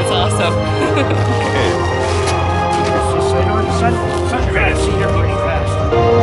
It's awesome. okay. Just, going to see pretty fast.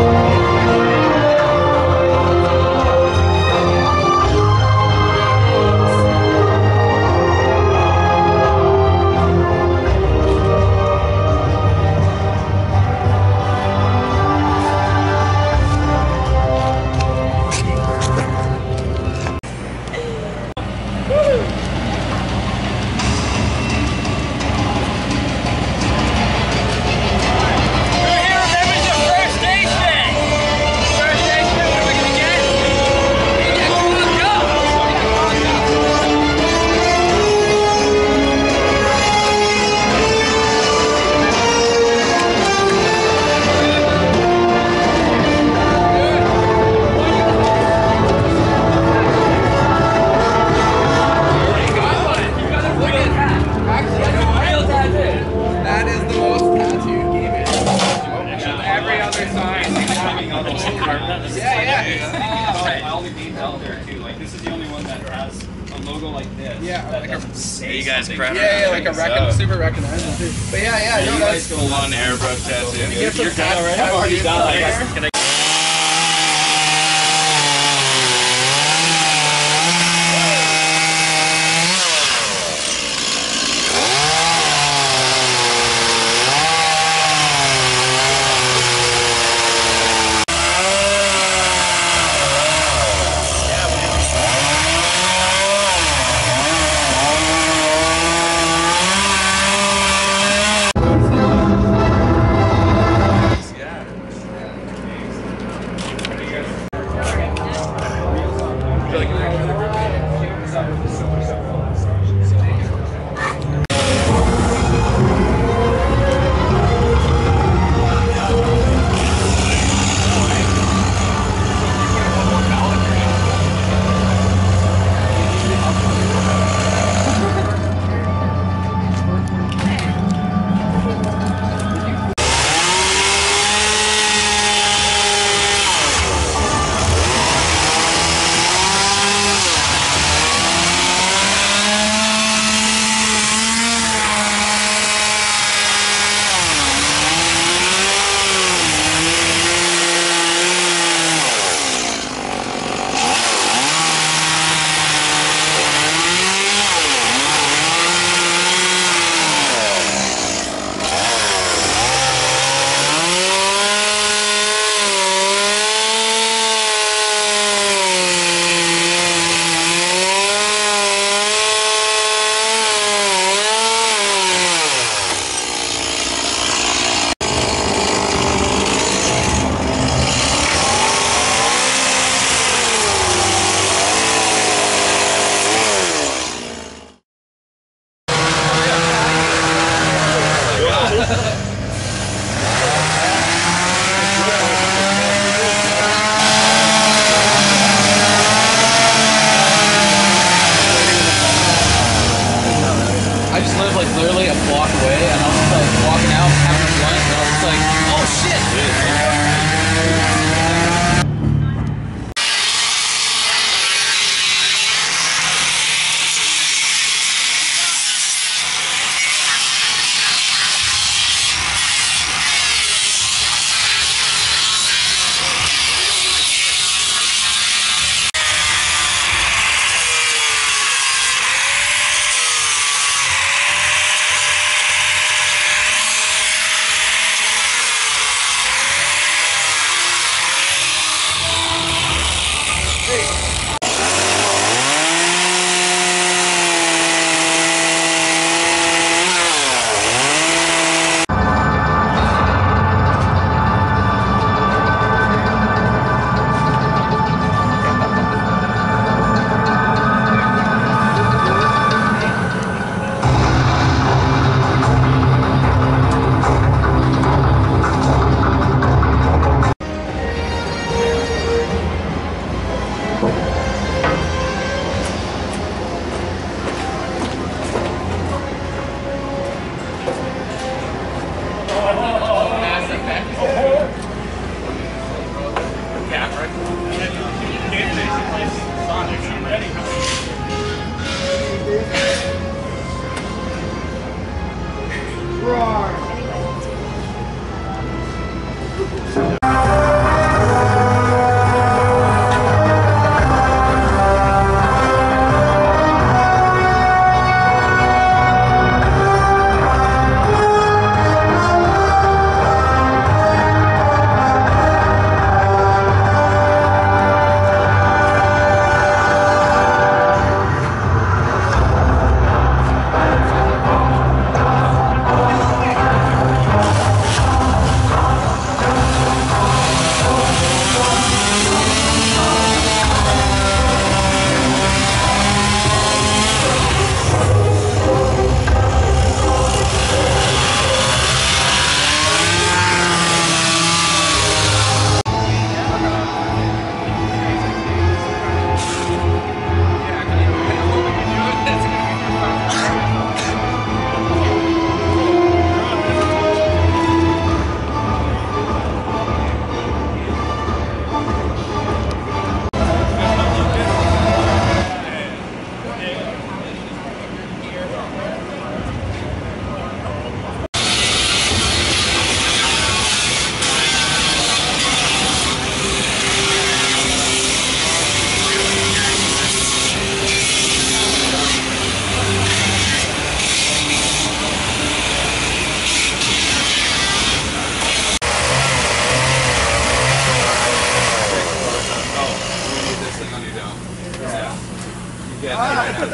Yeah, yeah. Oh. all the games out there too. Like this is the only one that has a logo like this. Yeah, that like a- doesn't say You guys something. crap. Yeah, yeah, like a recon- So- super recognizable too. But yeah, yeah, no, You that's guys full on airbrush tattoo. You're You're done already? I've already done. Can I I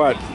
What?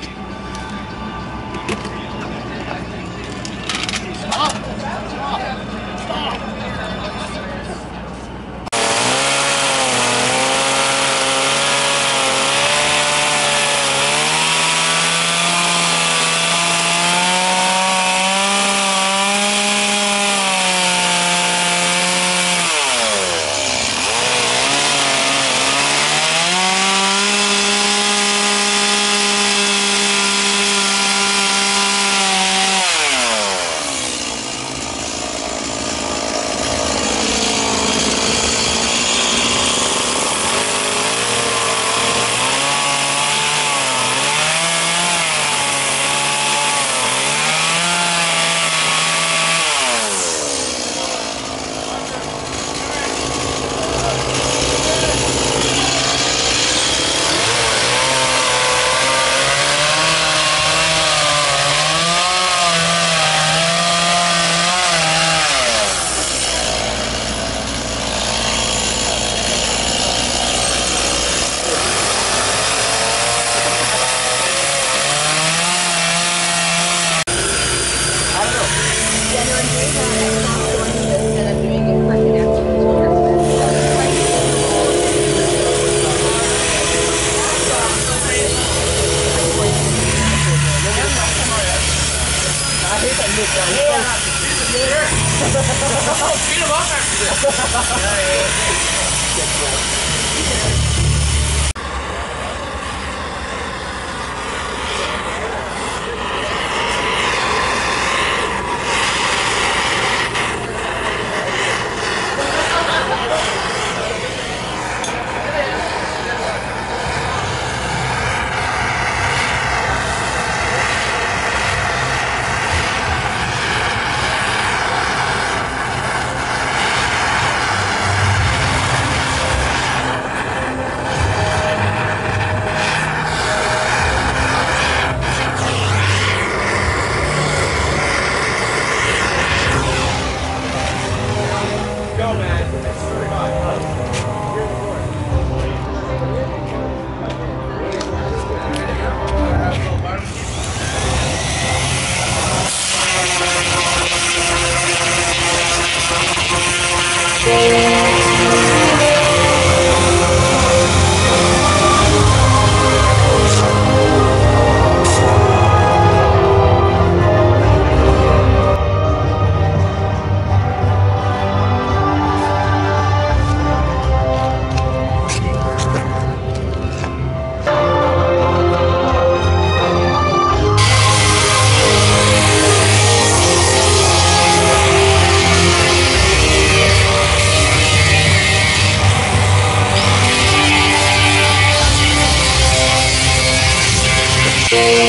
Thank.